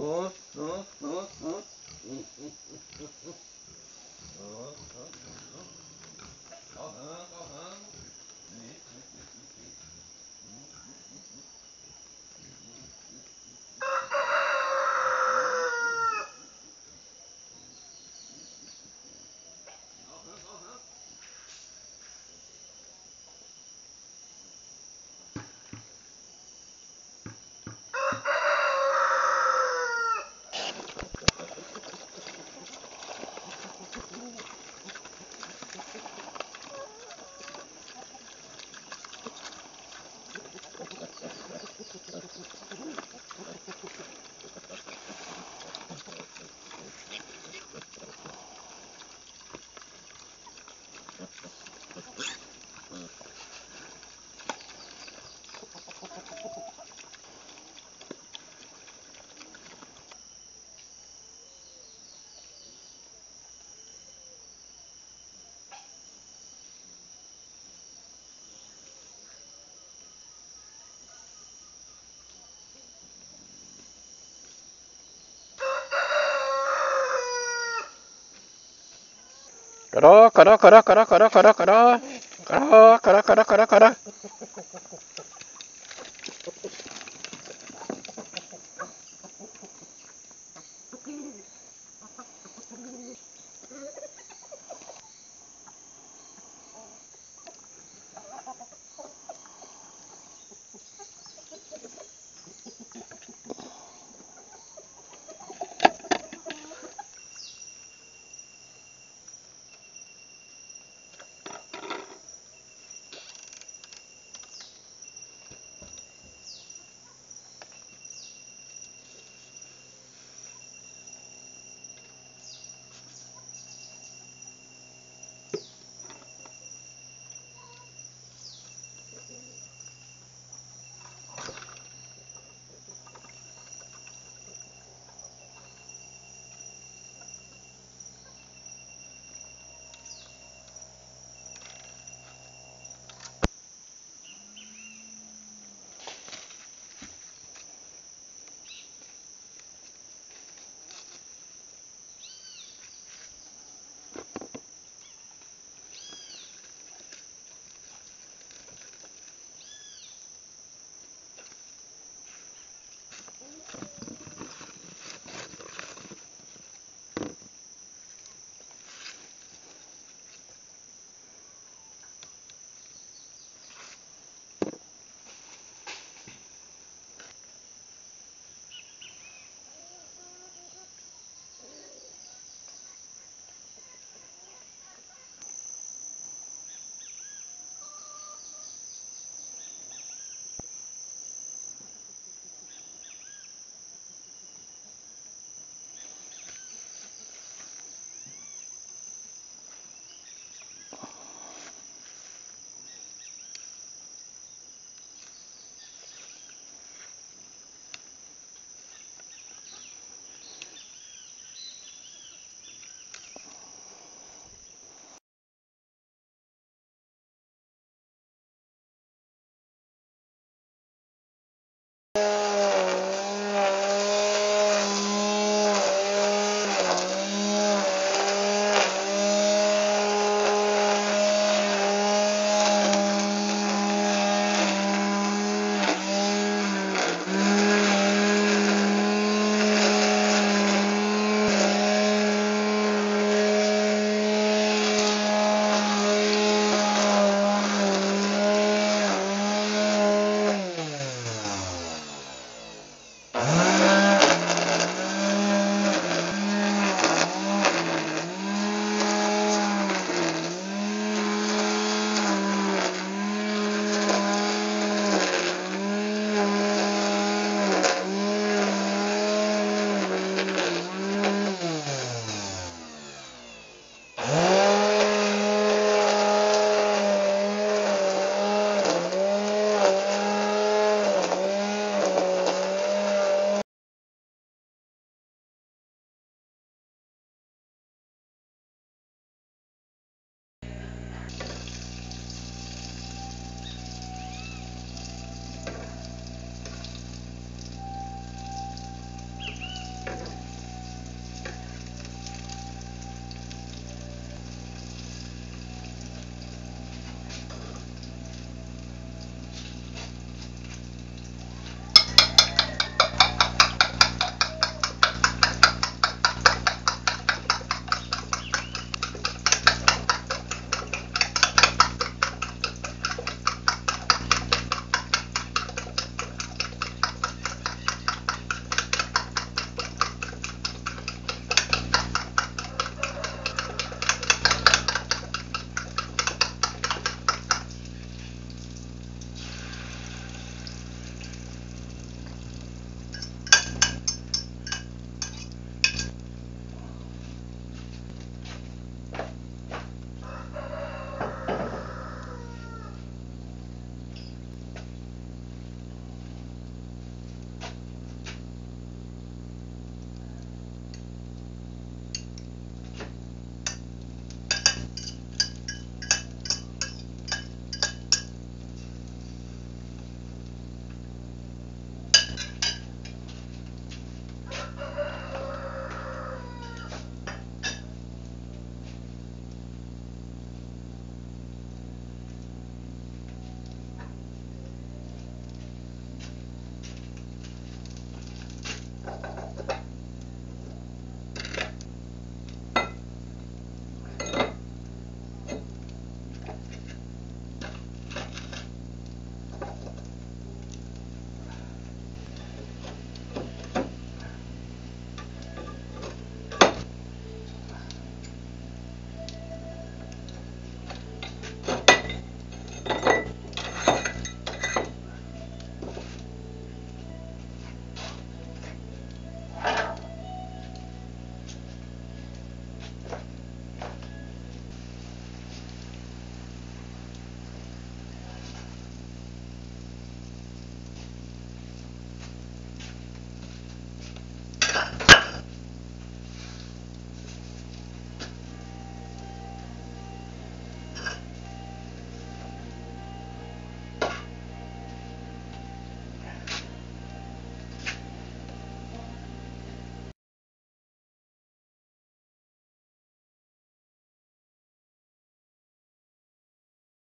Oh, oh, oh. カラカラカラカラカラカラカラカラカラカラカラ